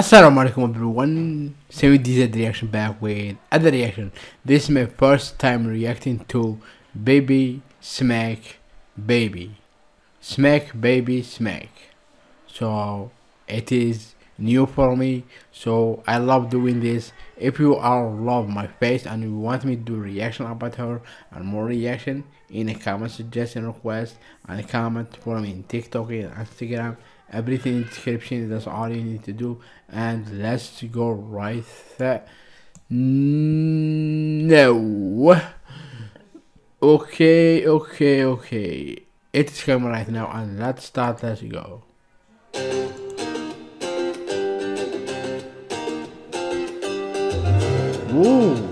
Assalamu alaikum everyone, Samir DZ reaction back with other reaction. This is my first time reacting to Baby Smack Baby. Smack Baby Smack. So it is new for me, so I love doing this. If you all love my face and you want me to do reaction about her and more reaction, in a comment suggestion request and comment for me in TikTok and Instagram everything in description that's all you need to do. And let's go right there no. Okay okay okay. It's coming right now and let's start let's go. Ooh.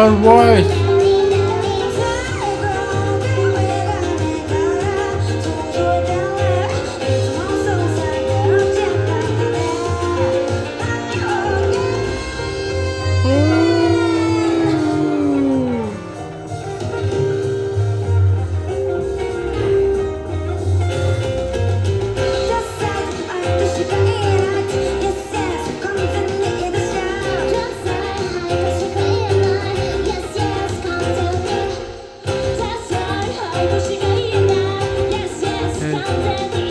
Her voice. Amen.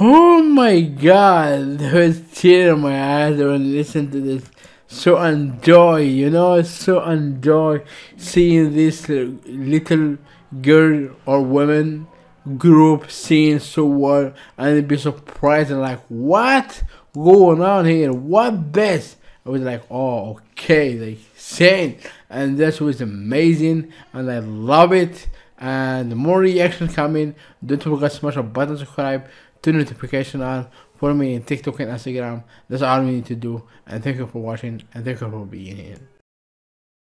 Oh my god, there's tears in my eyes when I listen to this. So enjoy, you know, so enjoy seeing this little girl or woman group singing so well and be surprised like what going on here? What this? I was like, oh, okay, like saying, and this was amazing, and I love it. And more reaction coming. Don't forget to smash a button, subscribe, turn notification on. Follow me on TikTok and Instagram. That's all we need to do. And thank you for watching. And thank you for being here.